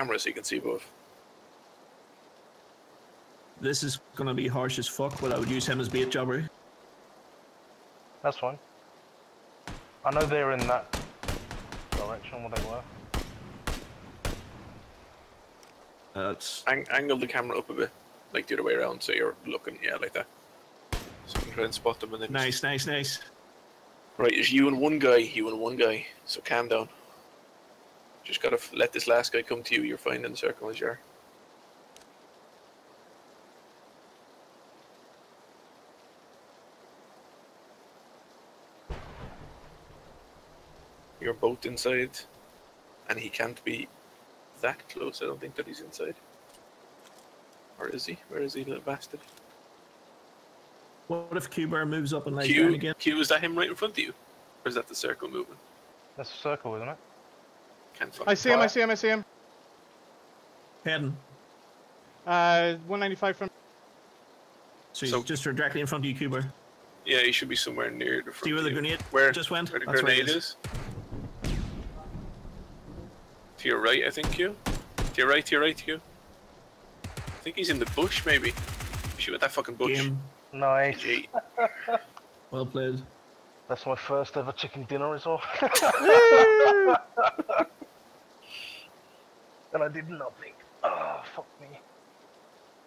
camera so you can see both. This is gonna be harsh as fuck, but I would use him as bait jobber. That's fine. I know they're in that direction where they were. That's Ang- angle the camera up a bit, like the other way around, so you're looking, yeah, like that. So you can try and spot them and then. nice, nice, nice. Right, it's you and one guy, you and one guy. So calm down. Just gotta let this last guy come to you. You're fine in the circle as you are. You're both inside, and he can't be that close. I don't think that he's inside. Or is he? Where is he, little bastard? What if QBear moves up and lays down again? Q, is that him right in front of you? Or is that the circle moving? That's a circle, isn't it? Can't I see him, I see him, I see him. Heading. Uh, 195 from. So he's So- just directly in front of you, QBear. Yeah, he should be somewhere near the front. See where the grenade Where just went? Where the That's where it grenade is. To your right, I think you. To your right, to your right, you. I think he's in the bush, maybe. Shoot at that fucking bush. Game. Nice. Gee. Well played. That's my first ever chicken dinner as well. and I did nothing. Oh, fuck me.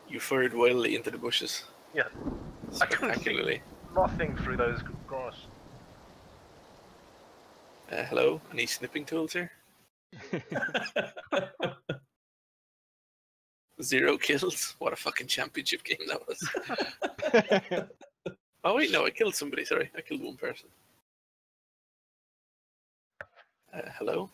You fired wildly into the bushes. Yeah. I couldn't see Spectacularly. nothing through those grass. Uh, hello? Any snipping tools here? Zero kills? What a fucking championship game that was. oh, wait, no, I killed somebody. Sorry, I killed one person. Uh, hello?